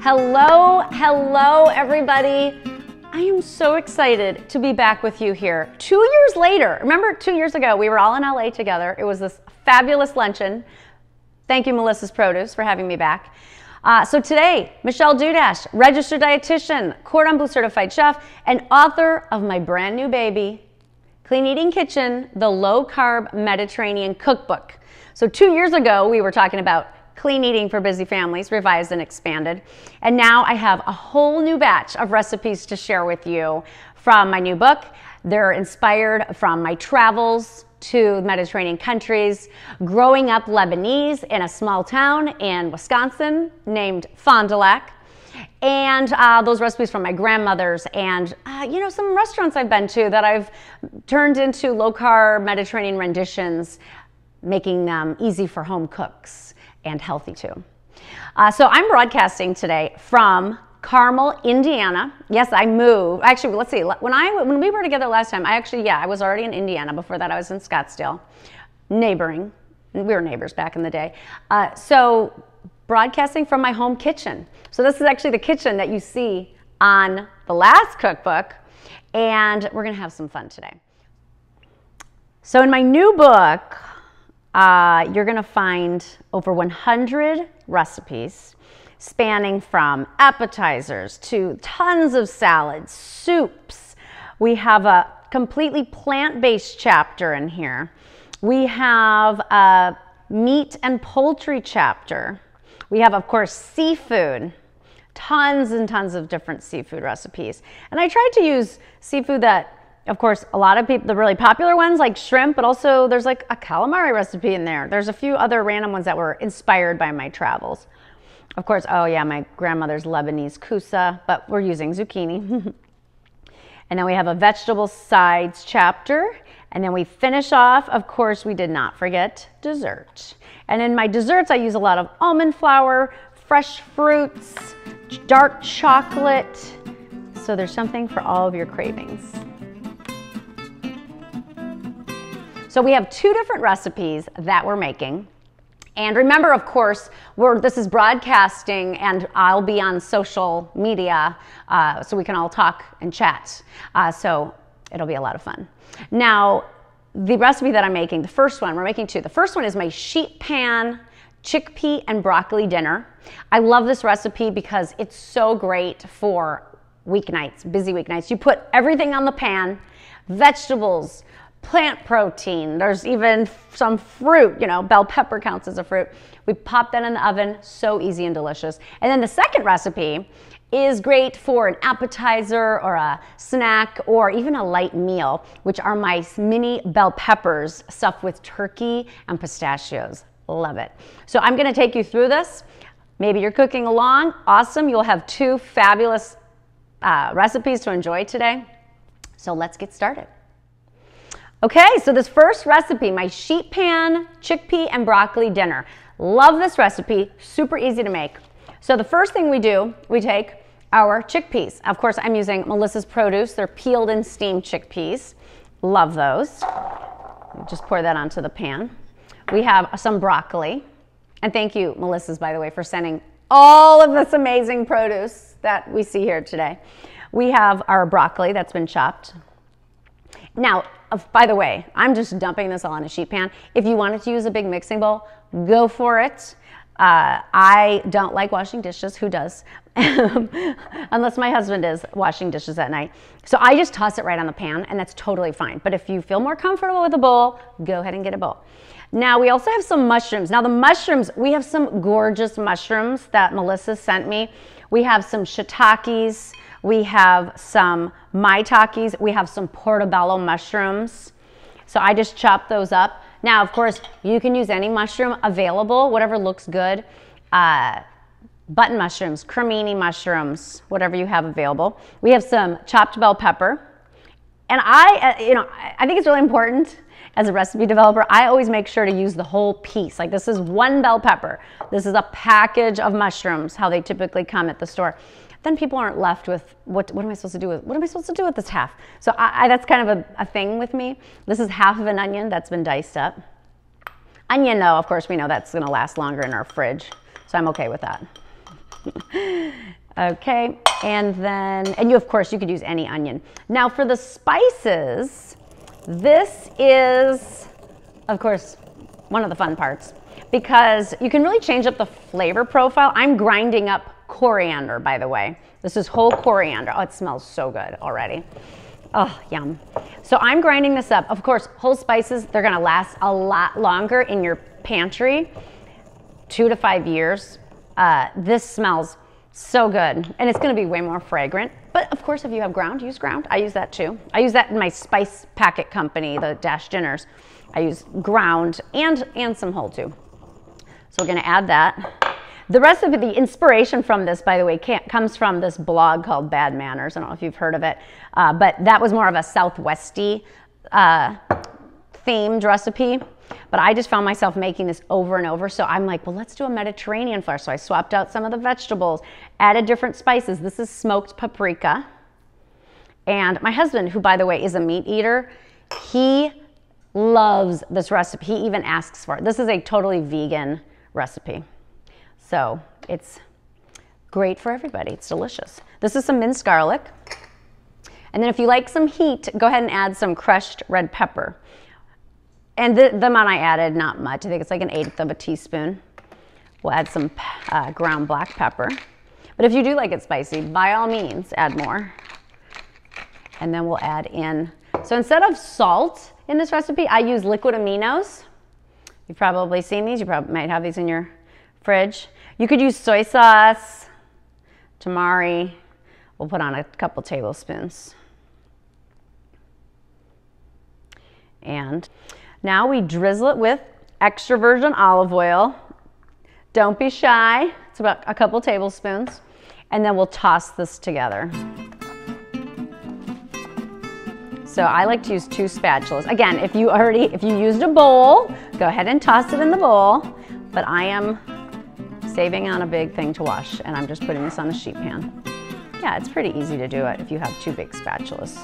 Hello, hello, everybody. I am so excited to be back with you here. Two years later, remember two years ago, we were all in LA together. It was this fabulous luncheon. Thank you, Melissa's Produce, for having me back. Uh, so today, Michelle Dudash, registered dietitian, cordon bleu certified chef, and author of my brand new baby, Clean Eating Kitchen, the low carb Mediterranean cookbook. So two years ago, we were talking about Clean Eating for Busy Families, revised and expanded. And now I have a whole new batch of recipes to share with you from my new book. They're inspired from my travels to Mediterranean countries, growing up Lebanese in a small town in Wisconsin named Fond du Lac and uh, those recipes from my grandmother's and uh, you know some restaurants i've been to that i've turned into low carb mediterranean renditions making them easy for home cooks and healthy too. Uh, so I'm broadcasting today from Carmel, Indiana. Yes, I moved. Actually, let's see. When I when we were together last time, I actually yeah, I was already in Indiana. Before that, I was in Scottsdale, neighboring. We were neighbors back in the day. Uh, so broadcasting from my home kitchen. So this is actually the kitchen that you see on the last cookbook, and we're gonna have some fun today. So in my new book, uh, you're going to find over 100 recipes spanning from appetizers to tons of salads, soups. We have a completely plant-based chapter in here. We have a meat and poultry chapter. We have, of course, seafood, tons and tons of different seafood recipes. And I tried to use seafood that of course, a lot of people, the really popular ones like shrimp, but also there's like a calamari recipe in there. There's a few other random ones that were inspired by my travels. Of course, oh yeah, my grandmother's Lebanese kusa, but we're using zucchini. and then we have a vegetable sides chapter. And then we finish off, of course, we did not forget dessert. And in my desserts, I use a lot of almond flour, fresh fruits, dark chocolate. So there's something for all of your cravings. So we have two different recipes that we're making. And remember, of course, we're, this is broadcasting and I'll be on social media uh, so we can all talk and chat. Uh, so it'll be a lot of fun. Now, the recipe that I'm making, the first one, we're making two. The first one is my sheet pan chickpea and broccoli dinner. I love this recipe because it's so great for weeknights, busy weeknights. You put everything on the pan, vegetables, plant protein. There's even some fruit, you know, bell pepper counts as a fruit. We pop that in the oven, so easy and delicious. And then the second recipe is great for an appetizer or a snack or even a light meal, which are my mini bell peppers stuffed with turkey and pistachios. Love it. So I'm gonna take you through this. Maybe you're cooking along. Awesome. You'll have two fabulous uh, recipes to enjoy today. So let's get started. Okay, so this first recipe, my sheet pan chickpea and broccoli dinner. Love this recipe, super easy to make. So the first thing we do, we take our chickpeas. Of course, I'm using Melissa's Produce. They're peeled and steamed chickpeas. Love those. Just pour that onto the pan. We have some broccoli. And thank you, Melissa's, by the way, for sending all of this amazing produce that we see here today. We have our broccoli that's been chopped. Now, by the way, I'm just dumping this all in a sheet pan. If you wanted to use a big mixing bowl, go for it. Uh, I don't like washing dishes. Who does? Unless my husband is washing dishes at night. So I just toss it right on the pan, and that's totally fine. But if you feel more comfortable with a bowl, go ahead and get a bowl. Now, we also have some mushrooms. Now, the mushrooms, we have some gorgeous mushrooms that Melissa sent me. We have some shiitakes. We have some maitakes. We have some portobello mushrooms. So I just chop those up. Now, of course, you can use any mushroom available, whatever looks good. Uh, button mushrooms, cremini mushrooms, whatever you have available. We have some chopped bell pepper. And I, uh, you know, I think it's really important as a recipe developer, I always make sure to use the whole piece. Like this is one bell pepper. This is a package of mushrooms, how they typically come at the store then people aren't left with what, what am I supposed to do with what am I supposed to do with this half? So I, I, that's kind of a, a thing with me. This is half of an onion that's been diced up. Onion, though, of course, we know that's going to last longer in our fridge, so I'm okay with that. okay, and then, and you, of course, you could use any onion. Now for the spices, this is, of course, one of the fun parts because you can really change up the flavor profile. I'm grinding up coriander, by the way. This is whole coriander. Oh, it smells so good already. Oh, yum. So I'm grinding this up. Of course, whole spices, they're gonna last a lot longer in your pantry, two to five years. Uh, this smells so good. And it's gonna be way more fragrant. But of course, if you have ground, use ground. I use that too. I use that in my spice packet company, the Dash Dinners. I use ground and, and some whole too. So we're gonna add that. The recipe, the inspiration from this, by the way, comes from this blog called Bad Manners. I don't know if you've heard of it, uh, but that was more of a Southwesty uh, themed recipe. But I just found myself making this over and over. So I'm like, well, let's do a Mediterranean flair. So I swapped out some of the vegetables, added different spices. This is smoked paprika. And my husband, who by the way is a meat eater, he loves this recipe. He even asks for it. This is a totally vegan recipe. So it's great for everybody. It's delicious. This is some minced garlic. And then if you like some heat, go ahead and add some crushed red pepper. And the, the amount I added, not much. I think it's like an eighth of a teaspoon. We'll add some uh, ground black pepper. But if you do like it spicy, by all means, add more. And then we'll add in, so instead of salt in this recipe, I use liquid aminos. You've probably seen these. You probably might have these in your fridge. You could use soy sauce, tamari. We'll put on a couple tablespoons. And now we drizzle it with extra virgin olive oil. Don't be shy. It's about a couple tablespoons. And then we'll toss this together. So I like to use two spatulas. Again, if you already, if you used a bowl, go ahead and toss it in the bowl. But I am saving on a big thing to wash and I'm just putting this on the sheet pan. Yeah, it's pretty easy to do it if you have two big spatulas.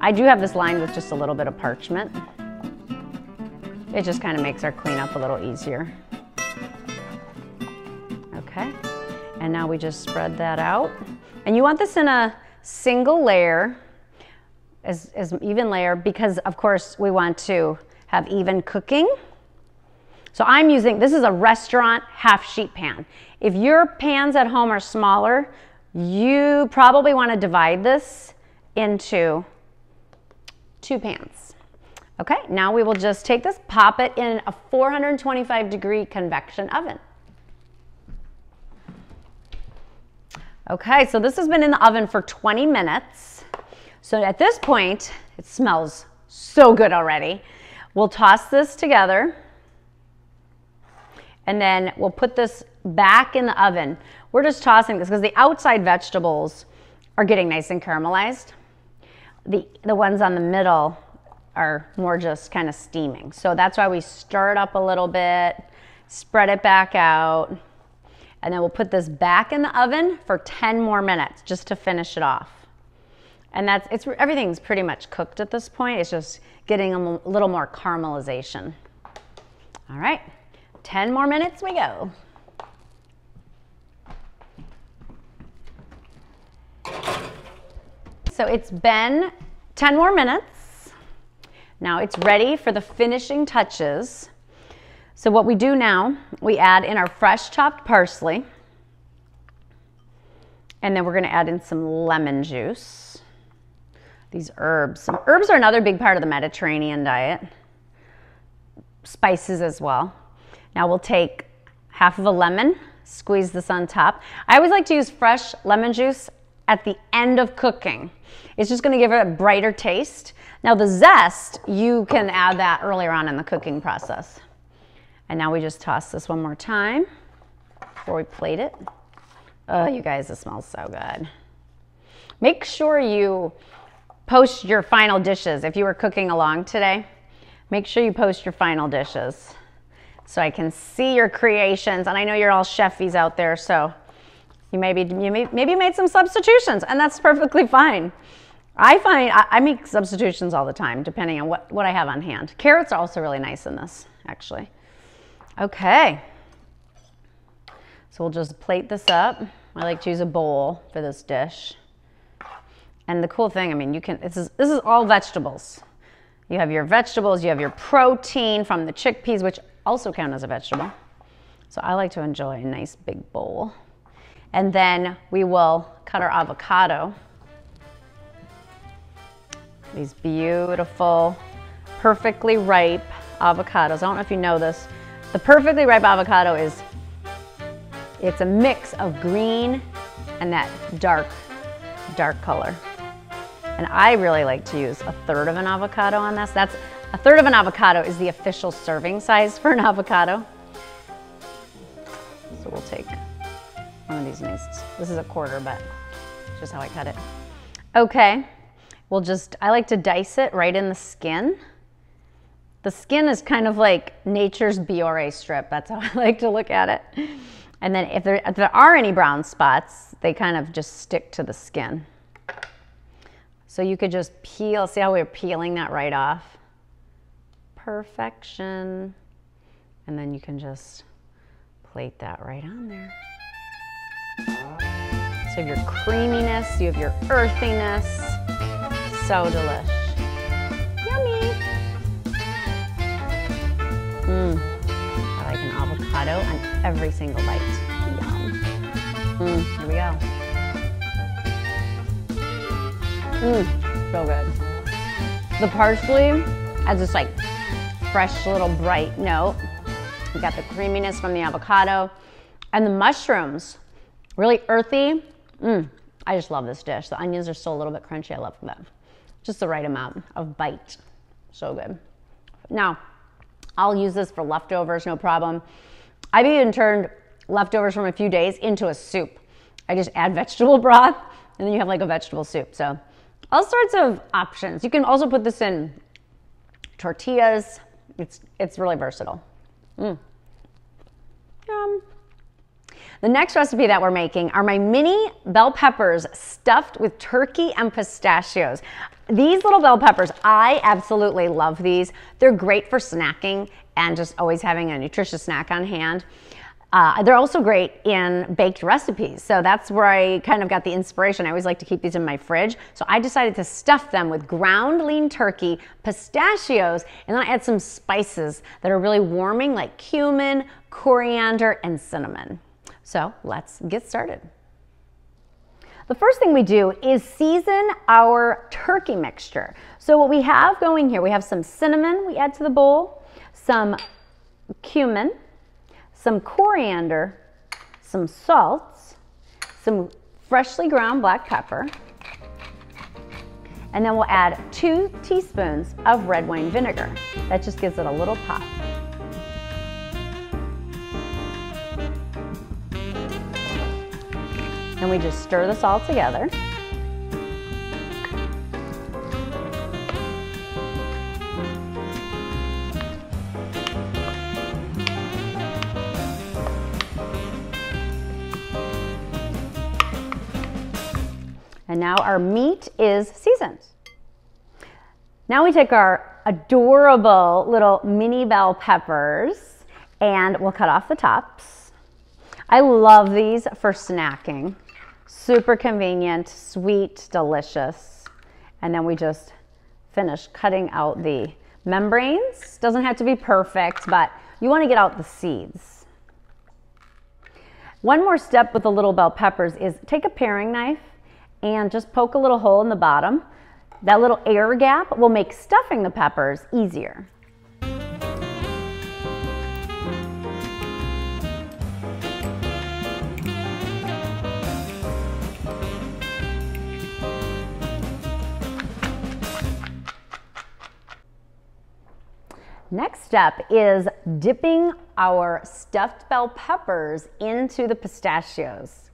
I do have this lined with just a little bit of parchment. It just kind of makes our cleanup a little easier. Okay, and now we just spread that out. And you want this in a single layer, as, as even layer, because of course we want to have even cooking. So I'm using, this is a restaurant half sheet pan. If your pans at home are smaller, you probably want to divide this into two pans. Okay, now we will just take this, pop it in a 425 degree convection oven. Okay, so this has been in the oven for 20 minutes. So at this point, it smells so good already. We'll toss this together. And then we'll put this back in the oven. We're just tossing this because the outside vegetables are getting nice and caramelized. The, the ones on the middle are more just kind of steaming. So that's why we stir it up a little bit, spread it back out, and then we'll put this back in the oven for 10 more minutes just to finish it off. And that's, it's, everything's pretty much cooked at this point. It's just getting a little more caramelization. All right. 10 more minutes we go. So it's been 10 more minutes. Now it's ready for the finishing touches. So what we do now, we add in our fresh chopped parsley. And then we're gonna add in some lemon juice. These herbs. Herbs are another big part of the Mediterranean diet. Spices as well. Now we'll take half of a lemon, squeeze this on top. I always like to use fresh lemon juice at the end of cooking. It's just gonna give it a brighter taste. Now the zest, you can add that earlier on in the cooking process. And now we just toss this one more time before we plate it. Oh, you guys, it smells so good. Make sure you post your final dishes. If you were cooking along today, make sure you post your final dishes so I can see your creations. And I know you're all chefies out there, so you maybe you may, maybe made some substitutions, and that's perfectly fine. I find I, I make substitutions all the time, depending on what, what I have on hand. Carrots are also really nice in this, actually. Okay. So we'll just plate this up. I like to use a bowl for this dish. And the cool thing, I mean, you can, this is, this is all vegetables. You have your vegetables, you have your protein from the chickpeas, which also count as a vegetable. So I like to enjoy a nice big bowl. And then we will cut our avocado. These beautiful, perfectly ripe avocados. I don't know if you know this. The perfectly ripe avocado is, it's a mix of green and that dark, dark color. And I really like to use a third of an avocado on this. That's a third of an avocado is the official serving size for an avocado. So we'll take one of these nice, this is a quarter, but just how I cut it. Okay, we'll just, I like to dice it right in the skin. The skin is kind of like nature's Biore strip. That's how I like to look at it. And then if there, if there are any brown spots, they kind of just stick to the skin. So you could just peel, see how we're peeling that right off? Perfection. And then you can just plate that right on there. So you have your creaminess, you have your earthiness. So delish. Yummy. Mmm. I like an avocado on every single bite. Yum. Mmm, here we go. Mmm, so good. The parsley has this like fresh little bright note. We got the creaminess from the avocado and the mushrooms, really earthy. Mmm, I just love this dish. The onions are still a little bit crunchy. I love that. Just the right amount of bite. So good. Now, I'll use this for leftovers, no problem. I've even turned leftovers from a few days into a soup. I just add vegetable broth and then you have like a vegetable soup. So all sorts of options. You can also put this in tortillas. It's, it's really versatile. Mm. Yum. The next recipe that we're making are my mini bell peppers stuffed with turkey and pistachios. These little bell peppers, I absolutely love these. They're great for snacking and just always having a nutritious snack on hand. Uh, they're also great in baked recipes. So that's where I kind of got the inspiration. I always like to keep these in my fridge. So I decided to stuff them with ground lean turkey, pistachios, and then I add some spices that are really warming like cumin, coriander, and cinnamon. So let's get started. The first thing we do is season our turkey mixture. So what we have going here, we have some cinnamon we add to the bowl, some cumin, some coriander, some salts, some freshly ground black pepper, and then we'll add two teaspoons of red wine vinegar. That just gives it a little pop. And we just stir this all together. And now our meat is seasoned. Now we take our adorable little mini bell peppers and we'll cut off the tops. I love these for snacking. Super convenient, sweet, delicious. And then we just finish cutting out the membranes. Doesn't have to be perfect, but you want to get out the seeds. One more step with the little bell peppers is take a paring knife and just poke a little hole in the bottom. That little air gap will make stuffing the peppers easier. Next step is dipping our stuffed bell peppers into the pistachios.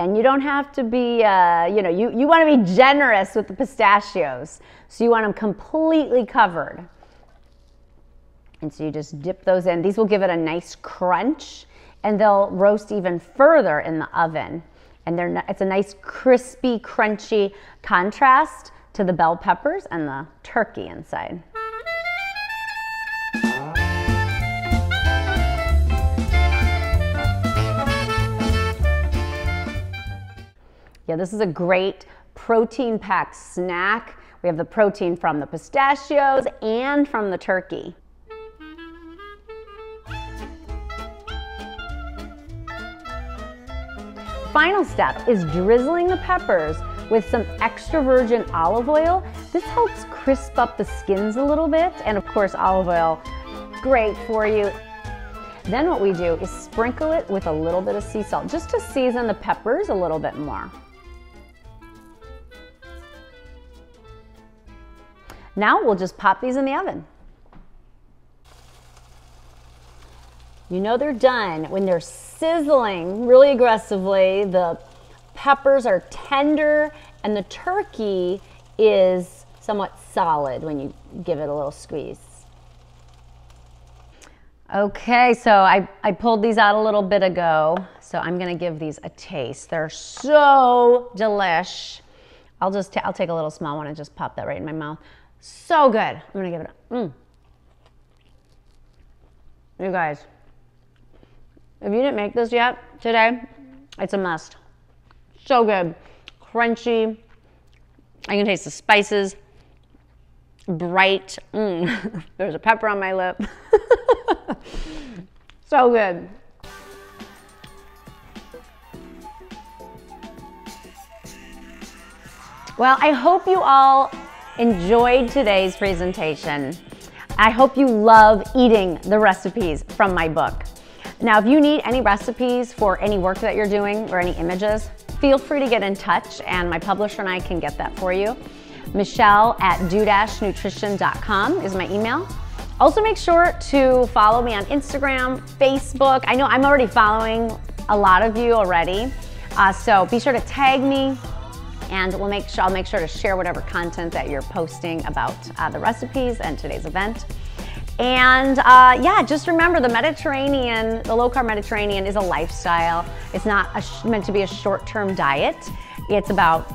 And you don't have to be, uh, you know, you, you want to be generous with the pistachios. So you want them completely covered. And so you just dip those in. These will give it a nice crunch and they'll roast even further in the oven. And they're, it's a nice crispy, crunchy contrast to the bell peppers and the turkey inside. Yeah, this is a great protein packed snack. We have the protein from the pistachios and from the turkey. Final step is drizzling the peppers with some extra virgin olive oil. This helps crisp up the skins a little bit. And of course, olive oil, great for you. Then what we do is sprinkle it with a little bit of sea salt, just to season the peppers a little bit more. Now we'll just pop these in the oven. You know they're done when they're sizzling really aggressively. The peppers are tender and the turkey is somewhat solid when you give it a little squeeze. Okay, so I, I pulled these out a little bit ago, so I'm gonna give these a taste. They're so delish. I'll just, i I'll take a little small one and just pop that right in my mouth. So good. I'm gonna give it a, mm. You guys, if you didn't make this yet today, it's a must. So good. Crunchy. I can taste the spices. Bright. Mm. There's a pepper on my lip. so good. Well, I hope you all enjoyed today's presentation. I hope you love eating the recipes from my book. Now, if you need any recipes for any work that you're doing or any images, feel free to get in touch and my publisher and I can get that for you. Michelle at do-nutrition.com is my email. Also make sure to follow me on Instagram, Facebook. I know I'm already following a lot of you already. Uh, so be sure to tag me and we'll make sure, I'll make sure to share whatever content that you're posting about uh, the recipes and today's event. And uh, yeah, just remember the Mediterranean, the low carb Mediterranean is a lifestyle. It's not meant to be a short term diet. It's about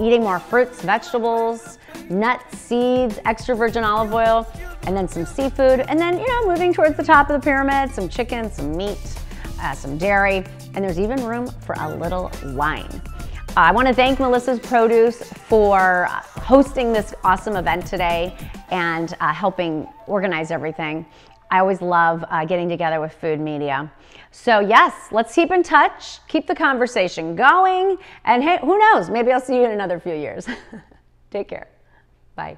eating more fruits, vegetables, nuts, seeds, extra virgin olive oil, and then some seafood. And then, you know, moving towards the top of the pyramid, some chicken, some meat, uh, some dairy, and there's even room for a little wine. I want to thank Melissa's Produce for hosting this awesome event today and uh, helping organize everything. I always love uh, getting together with food media. So, yes, let's keep in touch, keep the conversation going, and hey, who knows, maybe I'll see you in another few years. Take care. Bye.